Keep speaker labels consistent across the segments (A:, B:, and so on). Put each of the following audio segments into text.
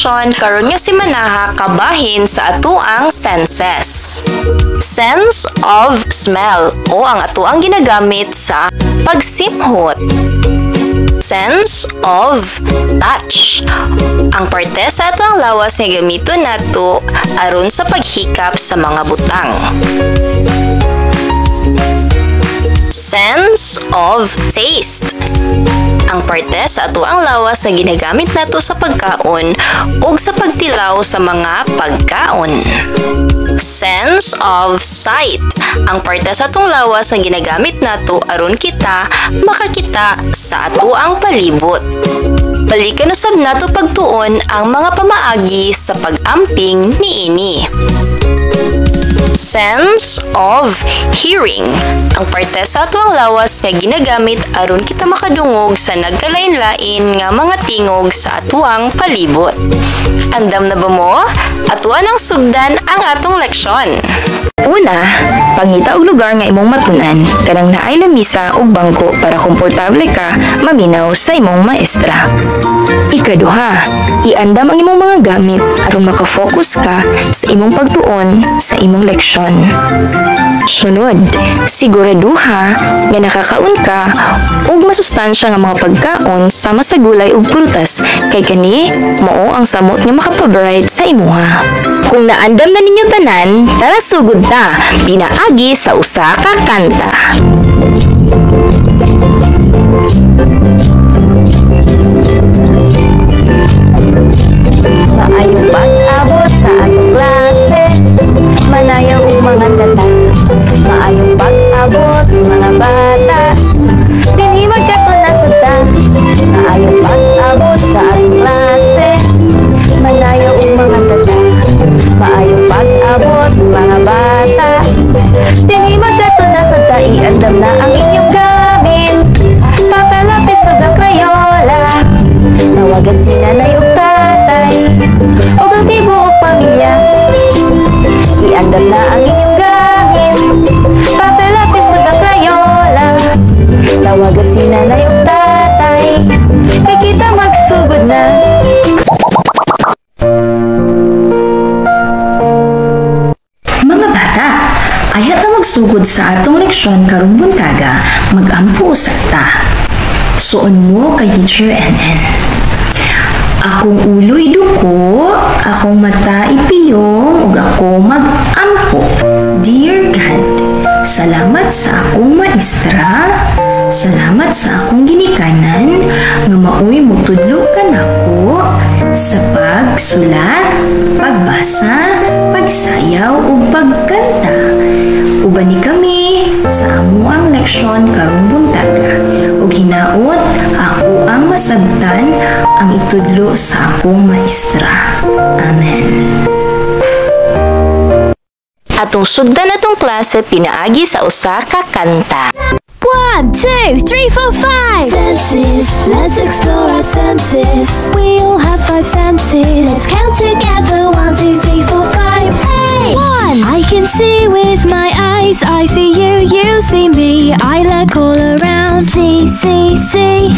A: leksyon karon nga si Manaha kabahin sa atuang senses. Sense of smell o ang atuang ginagamit sa pagsimhot. Sense of touch. Ang parte sa atuang lawas nga gamiton nato aron sa paghikap sa mga butang. Sense of taste ang parte sa ato ang lawas na ginagamit nato sa pagkaon ug sa pagtilaw sa mga pagkaon. Sense of sight. Ang parte sa atong lawas na ginagamit nato aron kita makakita sa ato ang palibot. Balikan usab nato pagtuon ang mga pamaagi sa pag-amping niini sense of hearing. Ang parte sa atuang lawas nga ginagamit aron kita makadungog sa nagkalain-lain nga mga tingog sa atuang palibot. Andam na ba mo? Atuan ang sugdan ang atong leksyon.
B: Una, pangita og lugar nga imong matunan, kanang naay lamisa ug bangko para komportable ka maminaw sa imong maestra. Ikaduha, iandam ang imong mga gamit aron makafocus ka sa imong pagtuon sa imong leksyon. Sunod, siguraduha nga nakakaon ka ug masustansya nga mga pagkaon sama sa gulay ug prutas kay kani mao ang samot nga makapabright sa imuha. Kung naandam na ninyo tanan, tara sugod ta pinaagi sa usa ka kanta.
C: Maayong pag-abot sa atong klase mga tata Maayong pag-abot mga bata Iandam na ang inyong gamit Papalapis ug ang krayola Nawagas si nanay ug tatay O ang tibuok pamilya? Iandam na ang inyong gamit Papel, lapis ug ang krayola Nawagas si nanay ug tatay Kay kita magsugod na
B: leksyon karong buntaga, magampo usab ta. Suon mo kay Teacher NN. Akong uloy duko, akong mata ipiyong, ug ako magampo. Dear God, salamat sa akong maestra, salamat sa akong ginikanan, nga maoy mutudlo ka nako sa pagsulat, pagbasa, sayaw ug pagkanta. Uban ni kami sa amuang leksyon karong buntaga ug hinaot ako ang masabtan ang itudlo sa akong maestra. Amen.
A: Atong sugdan atong klase pinaagi sa usa ka kanta.
C: 1, 2, 3, 4, 5 Senses, let's explore our senses We all have five senses Let's count together 1, 2, 3, 4, 5 sun. I can see with my eyes. I see you, you see me. I look all around. See, see, see.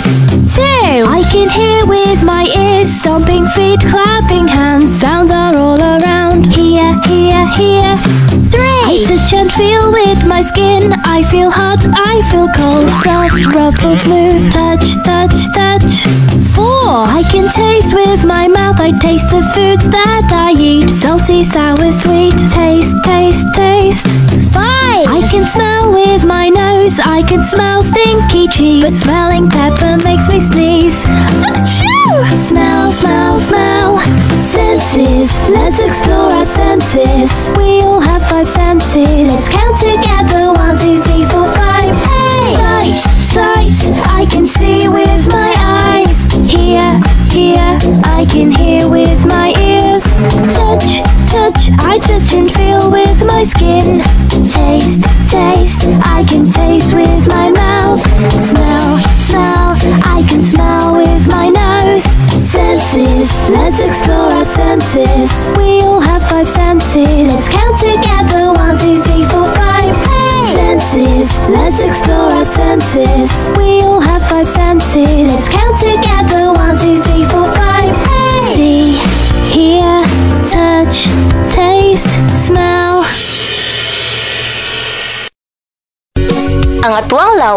C: Two. I can hear with my ears. Stomping feet, clapping hands. Sounds are all around. Here, here, here. Three, I touch and feel with my skin. I feel hot, I feel cold. Soft, ruffle, smooth. Touch, touch, touch. Four, I can taste with my mouth. I taste the foods that I eat. Salty, sour, sweet. Taste, taste, taste. Five, I can smell with my nose. I can smell stinky cheese. But smelling pepper makes me sneeze. Achoo! Smell, smell, smell. Senses, let's explore our senses. We all have five senses. Let's count together. One, two, three, four, five. Hey! Sight, sight. I can see with my eyes. Hear, hear. I can hear with my ears. Touch, touch. I touch and feel with my skin. Taste, taste.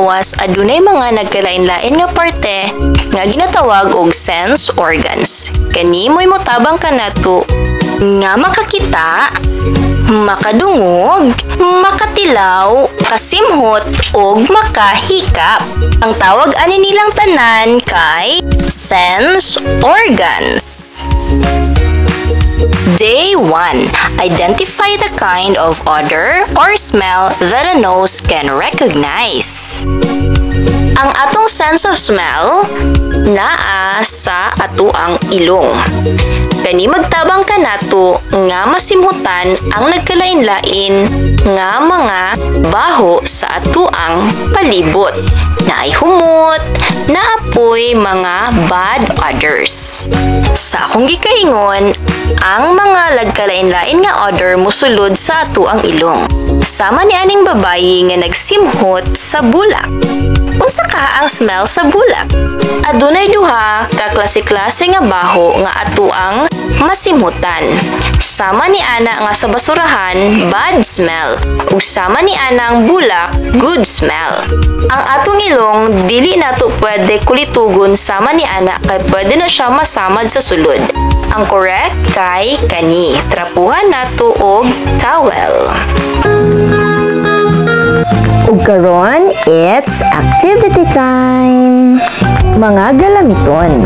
B: Lawas adunay mga nagkalain-lain nga parte nga ginatawag og sense organs. Kani mo'y motabang kanato nga makakita, makadungog, makatilaw, kasimhot, ug makahikap. Ang tawag ani nilang tanan kay sense organs. Day 1. Identify the kind of odor or smell that a nose can recognize. Ang atong sense of smell naa sa atuang ilong. Kani magtabang ka nato nga masimhutan ang nagkalain-lain nga mga baho sa atuang palibot. Naay humot, naapoy mga bad odors. Sa akong gikaingon, ang mga lagkalain-lain nga odor musulod sa atuang ilong. Sama ni aning babayi nga nagsimhot sa bulak. Unsa ka ang smell sa bulak? Adunay duha ka klase-klase nga baho nga atuang masimhutan. Sama ni ana nga sa basurahan, bad smell. Ug sama ni ana ang bulak, good smell. Ang atong ilong dili nato pwede kulitugon sama ni ana kay pwede na siya masamad sa sulod. Ang correct kay kani. Trapuhan nato og towel.
D: Karon, it's activity time. Mga galamiton.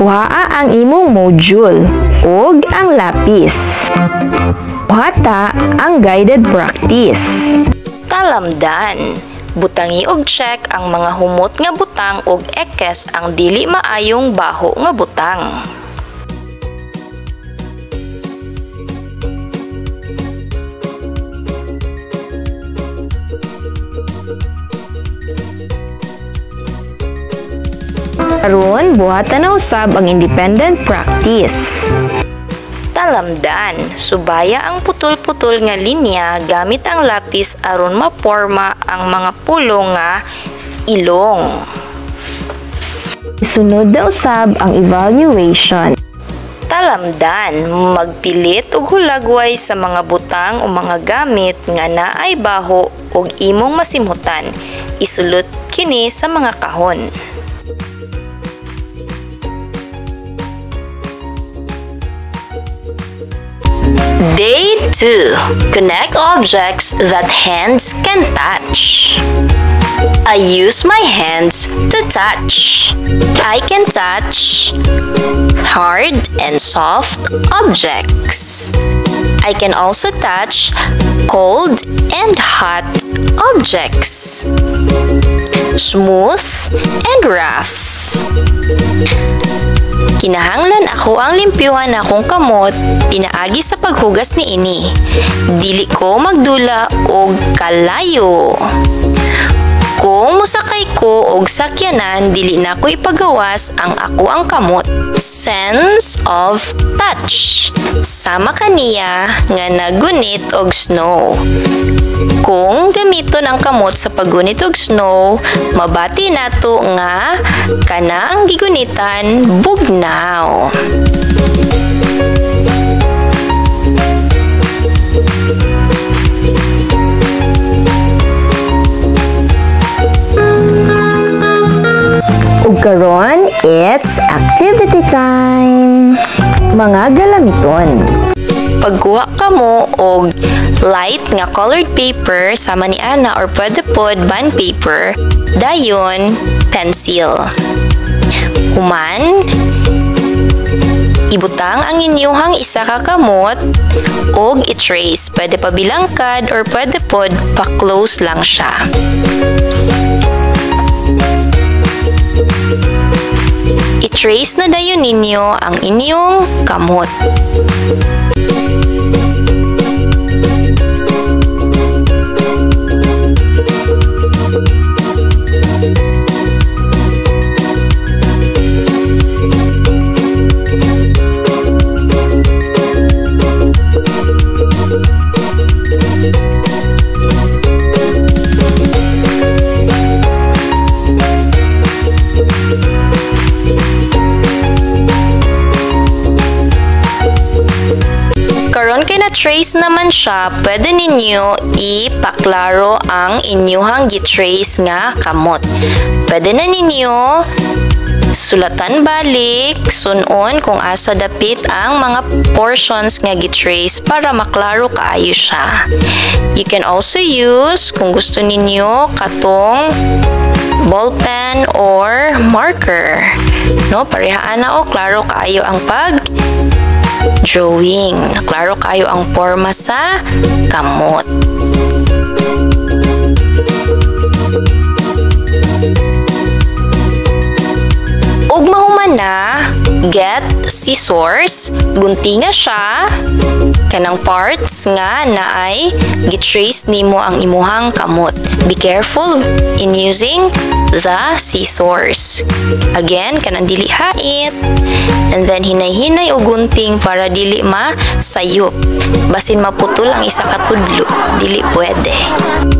D: Kuhaa ang imong module ug ang lapis. Kuhata ang guided practice.
B: Talamdan. Butangi og check ang mga humot nga butang og ekes ang dili maayong baho nga butang.
D: Karon buhatan na usab ang independent practice.
B: Talamdan, subaya ang putol-putol nga linya gamit ang lapis aron maporma ang mga pulo nga ilong.
D: Sunod na usab ang evaluation.
B: Talamdan, magpilit og hulagway sa mga butang o mga gamit nga naay baho ug imong masimhutan. Isulot kini sa mga kahon. Day 2. Connect objects that hands can touch. I use my hands to touch. I can touch hard and soft objects. I can also touch cold and hot objects. Smooth and rough. Kinahanglan ako ang limpyuhan akong kamot pinaagi sa paghugas ni ini. Dili ko magdula og kalayo. Kung musakay ko og sakyanan, dili na ko ipagawas ang ako ang kamot. Sense of touch. Sama kaniya nga nagunit og snow. Kung gamiton ang kamot sa paggunit og snow, mabati nato nga kana ang gigunitan bugnaw.
D: It's activity time! Mga galamiton.
B: Pagkuha ka mo og light nga colored paper sama ni ana or pwede pod bond paper, dayon pencil. Human, ibutang ang inyuhang isa ka kamot og i-trace. Pwede pa bilangkad or pwede pod pa-close lang siya. I-trace na dayon ninyo ang inyong kamot. Trace naman siya, pwede ninyo ipaklaro ang inyuhang gitrace nga kamot. Pwede na ninyo sulatan balik, sunon kung asa dapit ang mga portions nga gitrace para maklaro kaayo siya. You can also use kung gusto ninyo katong ballpen or marker. No, parehaan na o klaro kaayo ang pag drawing. Klaro kayo ang forma sa kamot. Ug mahuman na, get scissors, guntinga siya, kanang parts nga naay gitrace nimo ang imuhang kamot. Be careful in using the scissors. Again, kanang dili hait. And then hinay-hinay og gunting para dili ma sayop. Basin maputol ang isa ka tudlo, dili pwede.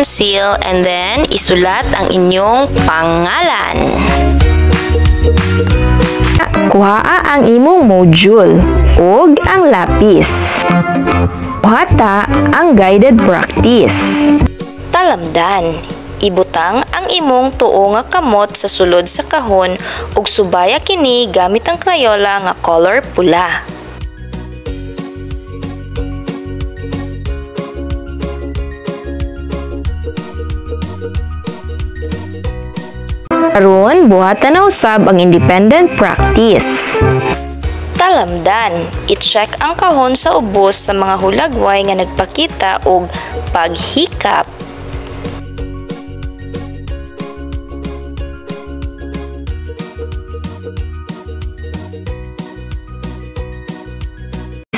B: A pencil and then isulat ang inyong pangalan.
D: Kuhaa ang imong module ug ang lapis. Buhata ang guided practice.
B: Talamdan. Ibutang ang imong tuo nga kamot sa sulod sa kahon ug subaya kini gamit ang Crayola nga color pula.
D: Karon buhatan na usab ang independent practice.
B: Talamdan. I-check ang kahon sa ubos sa mga hulagway nga nagpakita og paghikap.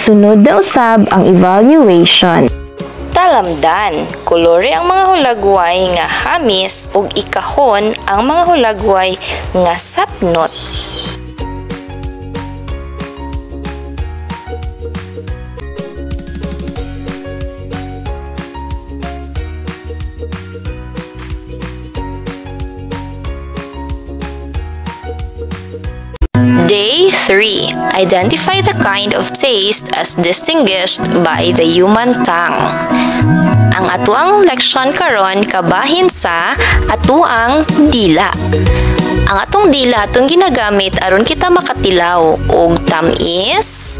D: Sunod na usab ang evaluation.
B: Talamdan. Kolore ang mga hulagway nga hamis ug ikahon ang mga hulagway nga sapnot. Day 3. Identify the kind of taste as distinguished by the human tongue. Ang atuang leksyon karon kabahin sa atuang dila. Ang atong dila atong ginagamit aron kita makatilaw og tamis,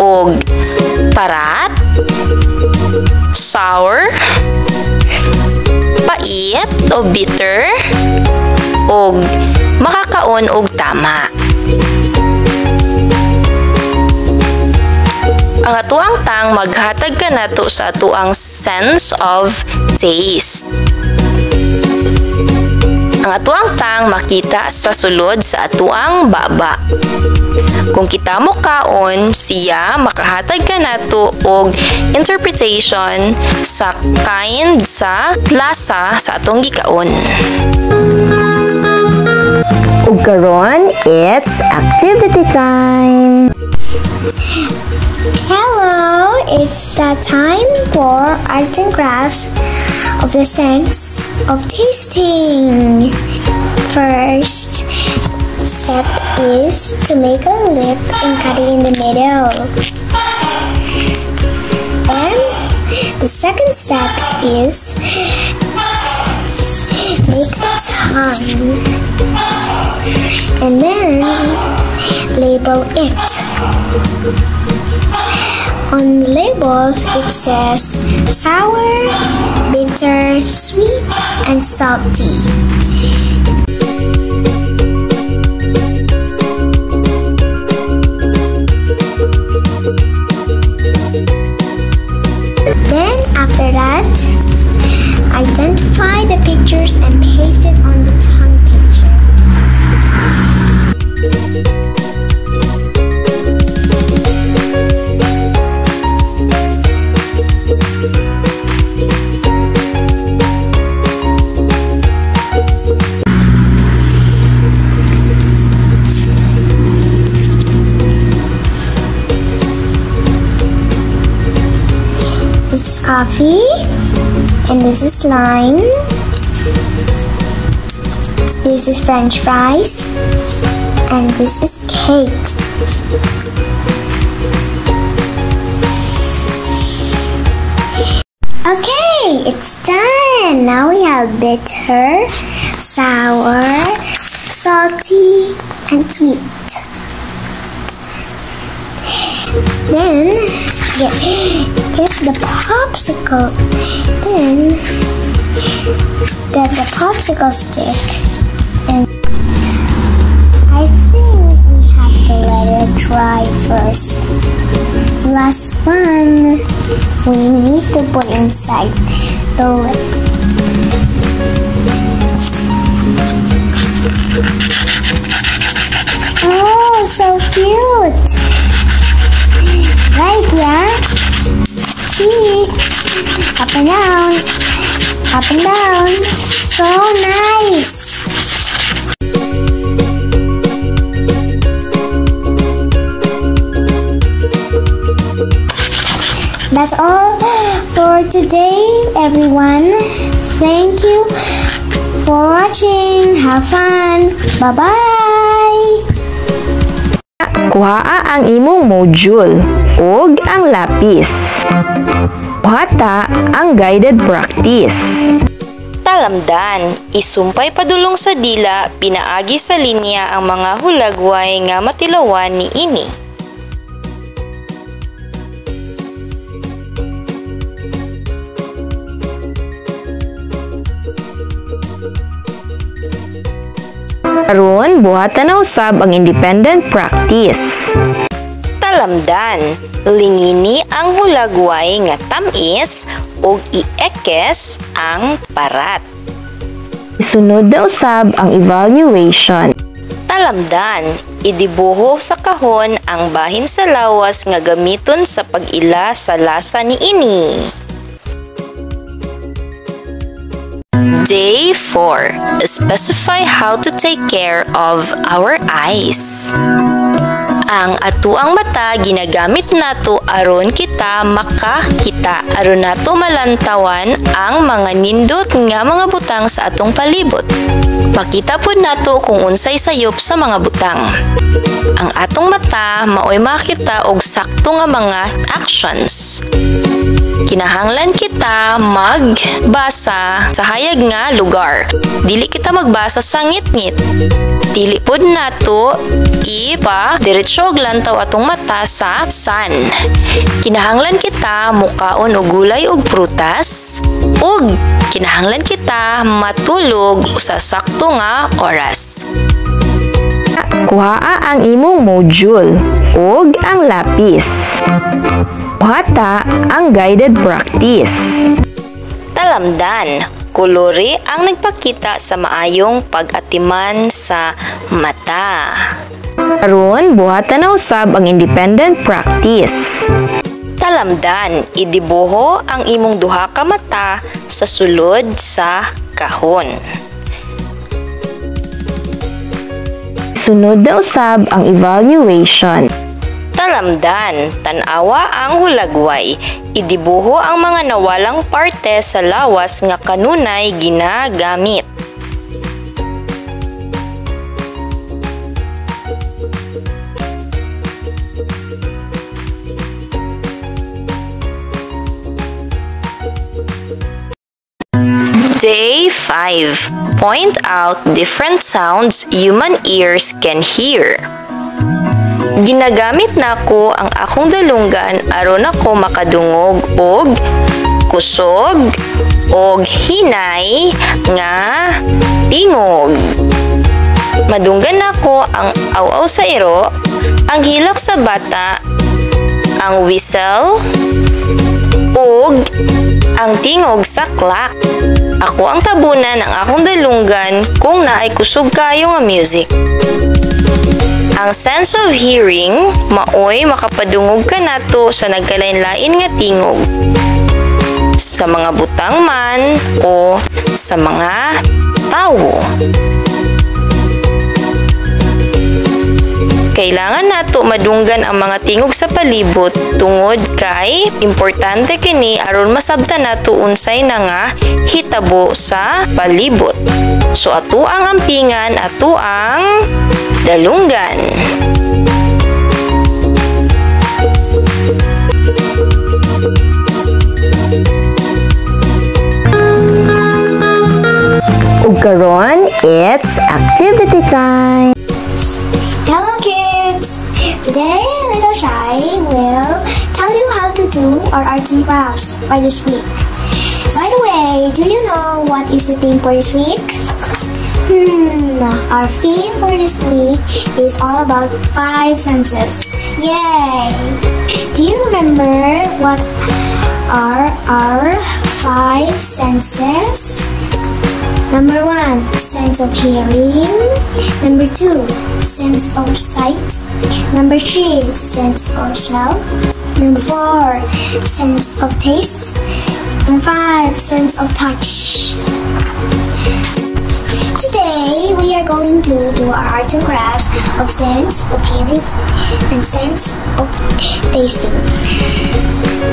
B: og parat, sour, pait o bitter, og makakaon og tama. Ang atuang tang maghatag ka nato sa atuang sense of taste. Ang atuang tang makita sa sulod sa atuang baba. Kung kita mo kaon, siya makahatag ka nato og interpretation sa kind sa lasa sa atong gikaon.
D: Ug karon, it's activity time.
E: Hello, it's the time for arts and crafts of the sense of tasting. First step is to make a lip and cut it in the middle. And the second step is make the tongue and then label it. On labels, it says sour, bitter, sweet, and salty. Then, after that, identify the pictures and paste it on the tongue picture. And this is lime. This is french fries, and this is cake. Okay, it's done. Now we have bitter, sour, salty, and sweet. Then get, get the popsicle. Then get the popsicle stick. And I think we have to let it dry first. Last one, we need to put inside the. Oh, so cute! Right, yeah? See? Up and down. Up and down. So nice. That's all for today, everyone. Thank you for watching. Have fun. Bye-bye.
D: Kuhaa ang imong module ug ang lapis. Buhata ang guided practice.
B: Talamdan, isumpay padulong sa dila, pinaagi sa linya ang mga hulagway nga matilawan ni ini.
D: Karon buhatan na usab ang independent practice.
B: Talamdan, lingini ang hulagway nga tamis ug iekes ang parat.
D: Isunod na usab ang evaluation.
B: Talamdan, idibuho sa kahon ang bahin sa lawas nga gamiton sa pag-ila sa lasa ni ini. Day 4. Specify how to take care of our eyes. Ang atuang mata ginagamit nato aron kita makakita aron nato malantawan ang mga nindot nga mga butang sa atong palibot. Pakita pod nato kung unsay sayop sa mga butang. Ang atong mata maoy makita og sakto nga mga actions. Kinahanglan kita magbasa sa hayag nga lugar. Dili kita magbasa sa ngit-ngit. Dili pod nato ipa diretso og lantaw atong mata sa sun. Kinahanglan kita mukaon og gulay ug prutas ug kinahanglan kita matulog sa sakto nga oras.
D: Kuhaa ang imong module ug ang lapis. Buhata ang guided practice.
B: Talamdan, kulori ang nagpakita sa maayong pag-atiman sa mata.
D: Karon buhatan na usab ang independent practice.
B: Talamdan, idibuho ang imong duha ka mata sa sulod sa kahon.
D: Sunod na usab ang evaluation.
B: Talamdan, tanawa ang hulagway. Idibuho ang mga nawalang parte sa lawas nga kanunay ginagamit. Day 5. Point out different sounds human ears can hear. Ginagamit nako ang akong dalunggan aron ako makadungog og kusog og hinay nga tingog. Madunggan nako ang aw-aw sa iro, ang hilak sa bata, ang whistle, ug ang tingog sa clock. Ako ang tabunan ng akong dalunggan kung naay kusog kayo nga music. Ang sense of hearing, maoy makapadungog ka nato sa nagkalain-lain nga tingog. Sa mga butang man o sa mga tao. Kailangan nato madunggan ang mga tingog sa palibot tungod kay importante kini aron masabtan nato unsay na nga hitabo sa palibot. So ato ang ampingan ato ang dalunggan.
D: Ug karon, it's activity time.
E: Do our arts and crafts by this week. By the way, do you know what is the theme for this week? Hmm, our theme for this week is all about five senses. Yay! Do you remember what are our five senses? Number one, sense of hearing. Number two, sense of sight. Number three, sense of smell. Number four, sense of taste. Number five, sense of touch. Today, we are going to do our arts and crafts of sense of hearing and sense of tasting.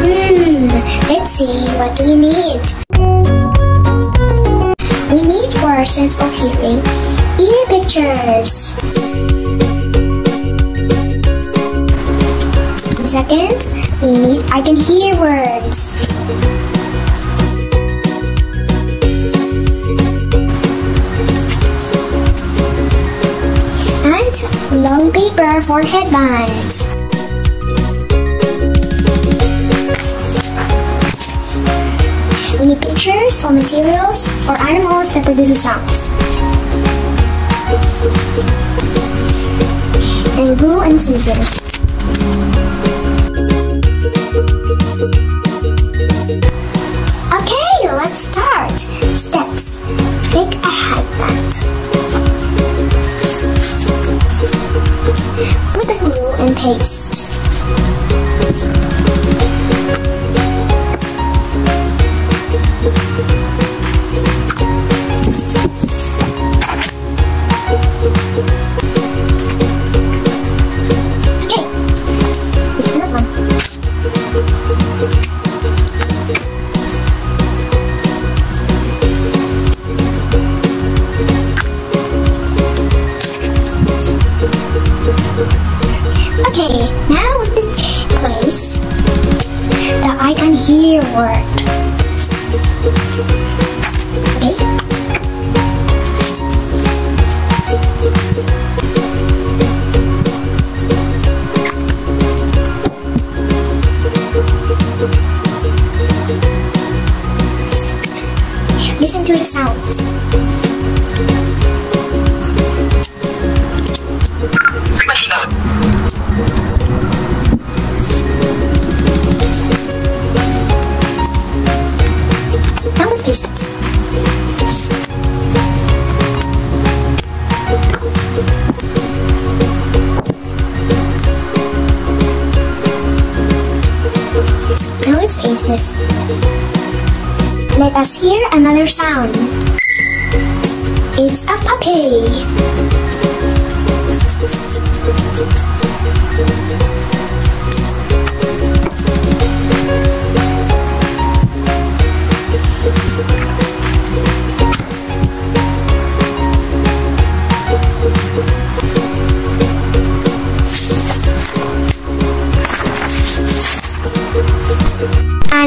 E: Hmm, let's see, what do we need? We need for our sense of hearing ear pictures. Second, we need I can hear words. And long paper for headbands. We need pictures or materials or animals that produce sounds. And glue and scissors. And paste. keyword.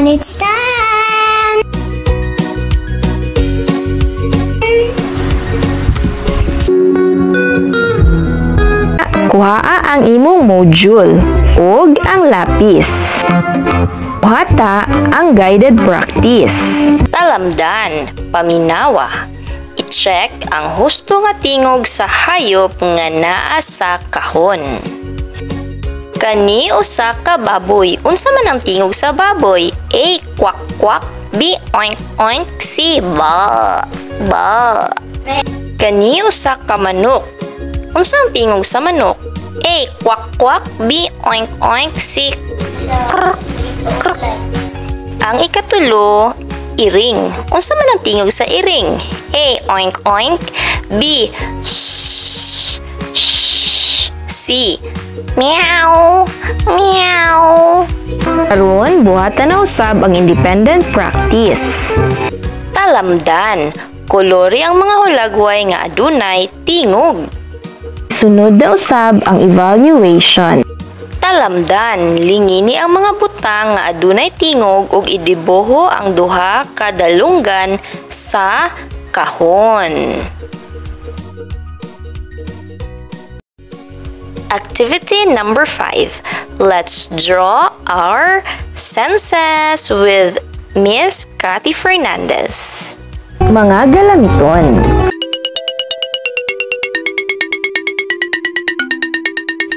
E: And it's done!
D: Kuhaa ang imong module ug ang lapis. Buhata ang guided practice.
B: Talamdan, paminawa. I-check ang husto nga tingog sa hayop nga naa sa kahon. Kani usa ka baboy. Unsa man ang tingog sa baboy? A. Kwak kwak. B. Oink oink. C. Ba. Ba. Kani usa ka manok. Unsa ang tingog sa manok? A. Kwak kwak. B. Oink oink. C. Krr. Krr. Ang ikatulo, iring. Unsa man ang tingog sa iring? A. Oink oink. B. Shh. Shh. C. Meow. Meow.
D: Karon buhatan na usab ang independent practice.
B: Talamdan. Kolore ang mga hulagway nga adunay tingog.
D: Sunod na usab ang evaluation.
B: Talamdan, lingini ang mga butang nga adunay tingog ug idiboho ang duha ka dalunggan sa kahon. Activity number 5. Let's draw our senses with Miss Cathy Fernandez.
D: Mga galamiton.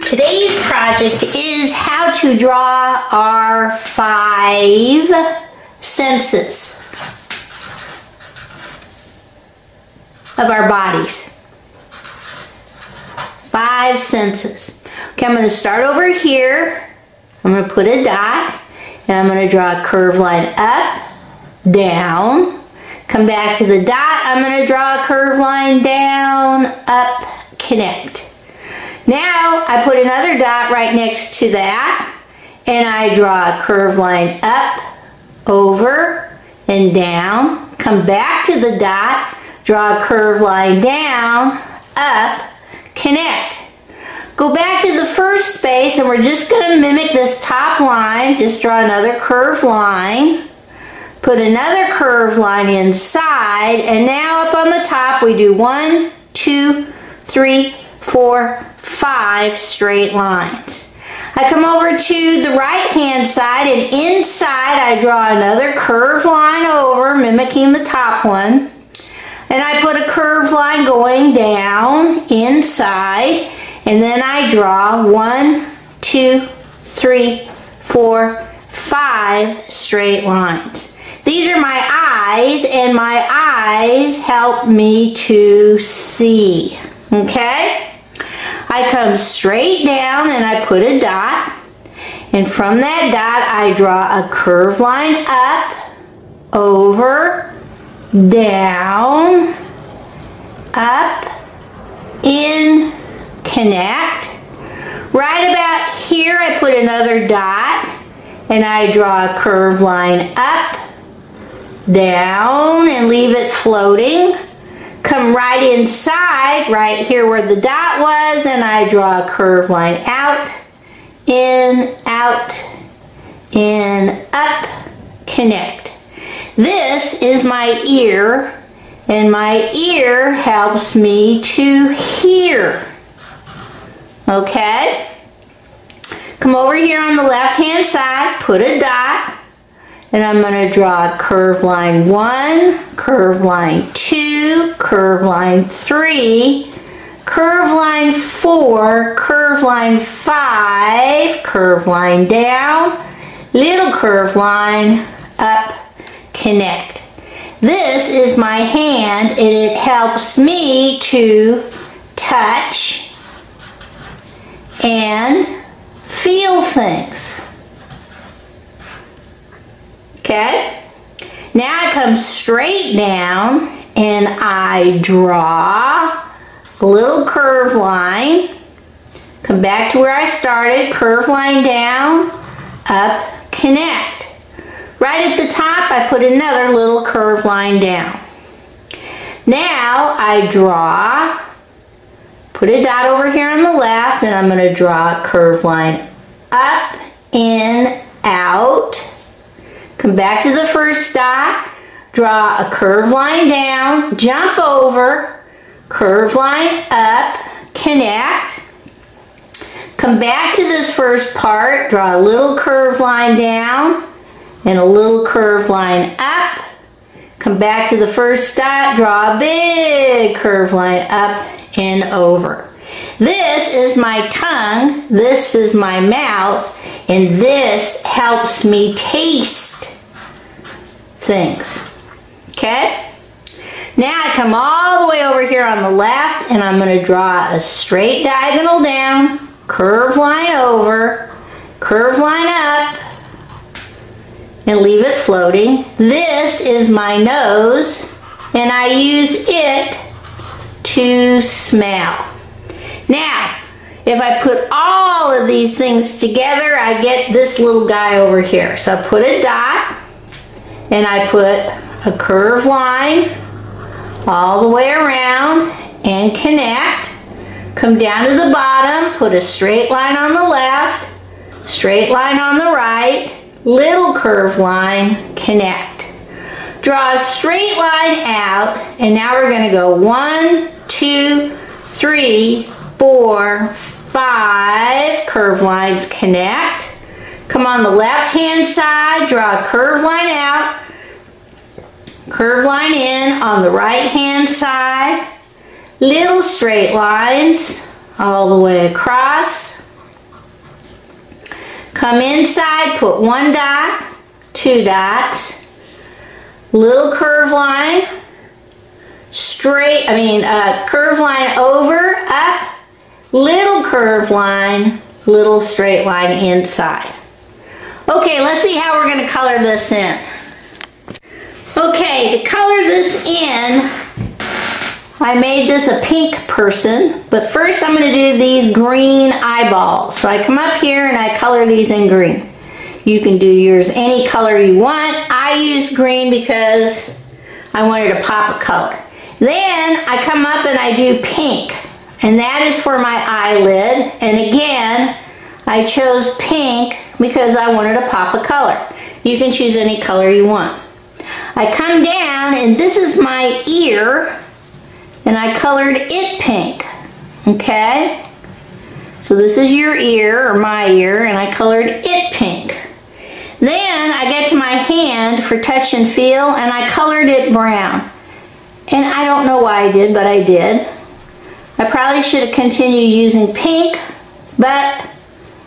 F: Today's project is how to draw our five senses of our bodies. Five senses. Okay, I'm going to start over here. I'm going to put a dot and I'm going to draw a curved line up, down, come back to the dot. I'm going to draw a curved line down, up, connect. Now I put another dot right next to that and I draw a curved line up, over, and down. Come back to the dot, draw a curved line down, up, connect. Go back to the first space and we're just going to mimic this top line. Just draw another curved line. Put another curved line inside and now up on the top we do one, two, three, four, five straight lines. I come over to the right hand side and inside I draw another curved line over mimicking the top one. And I put a curved line going down inside and then I draw one, two, three, four, five straight lines. These are my eyes and my eyes help me to see. Okay? I come straight down and I put a dot. And from that dot, I draw a curved line up, over, down, up, in, connect. Right about here, I put another dot and I draw a curved line up, down, and leave it floating come right inside, right here where the dot was, and I draw a curved line out, in, out, in, up, connect. This is my ear, and my ear helps me to hear. Okay? Come over here on the left hand side, put a dot, and I'm going to draw a curve line 1, curve line 2, curve line 3, curve line 4, curve line 5, curve line down, little curve line, up, connect. This is my hand and it helps me to touch and feel things. Okay? Now I come straight down and I draw a little curve line. Come back to where I started, curve line down, up, connect. Right at the top, I put another little curve line down. Now I draw, put a dot over here on the left, and I'm going to draw a curve line up, in, out. Come back to the first dot, draw a curve line down, jump over, curve line up, connect. Come back to this first part, draw a little curve line down and a little curve line up. Come back to the first dot, draw a big curve line up and over. This is my tongue, this is my mouth, and this helps me taste things. Okay? Now I come all the way over here on the left and I'm going to draw a straight diagonal down, curve line over, curve line up, and leave it floating. This is my nose and I use it to smell. Now, if I put all of these things together, I get this little guy over here. So I put a dot and I put a curve line all the way around and connect. Come down to the bottom, put a straight line on the left, straight line on the right, little curve line, connect. Draw a straight line out, and now we're going to go one, two, three, four, five curve lines connect. Come on the left hand side, draw a curve line out, curve line in on the right hand side, little straight lines all the way across. Come inside, put one dot, two dots, little curve line, straight, I mean, uh, curve line over, up, little curve line, little straight line inside. Okay, let's see how we're going to color this in. Okay, to color this in, I made this a pink person, but first I'm going to do these green eyeballs. So I come up here and I color these in green. You can do yours any color you want. I use green because I wanted to pop a color. Then I come up and I do pink, and that is for my eyelid. And again, I chose pink because I wanted to pop a color. You can choose any color you want. I come down and this is my ear and I colored it pink. Okay? So this is your ear or my ear and I colored it pink. Then I get to my hand for touch and feel and I colored it brown. And I don't know why I did, but I did. I probably should have continued using pink, but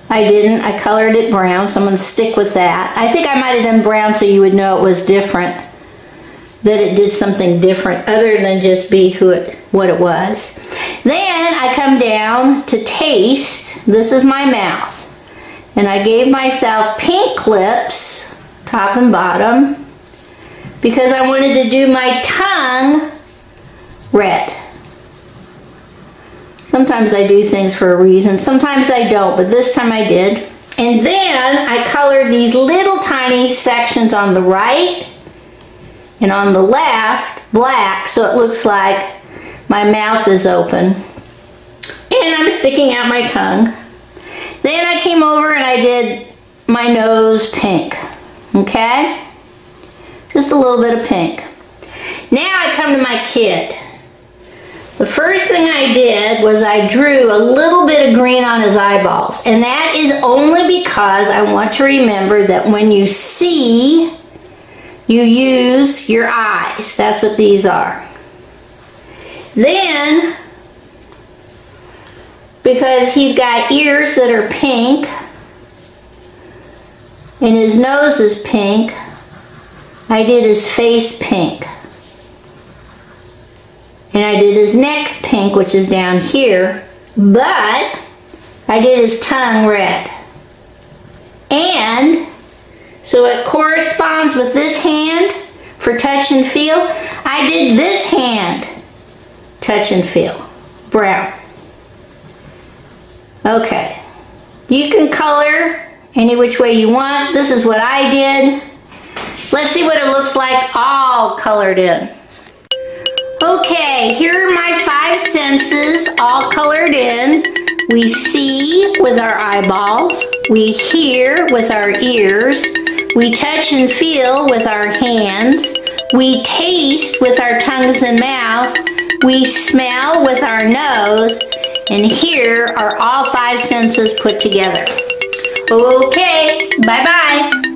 F: I didn't. I colored it brown, so I'm going to stick with that. I think I might have done brown so you would know it was different, that it did something different other than just be who it, what it was. Then I come down to taste. This is my mouth. And I gave myself pink lips, top and bottom, because I wanted to do my tongue red. Sometimes I do things for a reason, sometimes I don't, but this time I did. And then I colored these little tiny sections on the right and on the left black so it looks like my mouth is open. And I'm sticking out my tongue. Then I came over and I did my nose pink. Okay? Just a little bit of pink. Now I come to my kid. The first thing I did was I drew a little bit of green on his eyeballs. And that is only because I want to remember that when you see, you use your eyes. That's what these are. Then, because he's got ears that are pink, and his nose is pink, I did his face pink. And I did his neck pink, which is down here, but I did his tongue red. And so it corresponds with this hand for touch and feel. I did this hand, touch and feel, brown. Okay, you can color any which way you want. This is what I did. Let's see what it looks like all colored in. Okay, here are my five senses all colored in. We see with our eyeballs, we hear with our ears, we touch and feel with our hands, we taste with our tongues and mouth, we smell with our nose, and here are all five senses put together. Okay, bye-bye.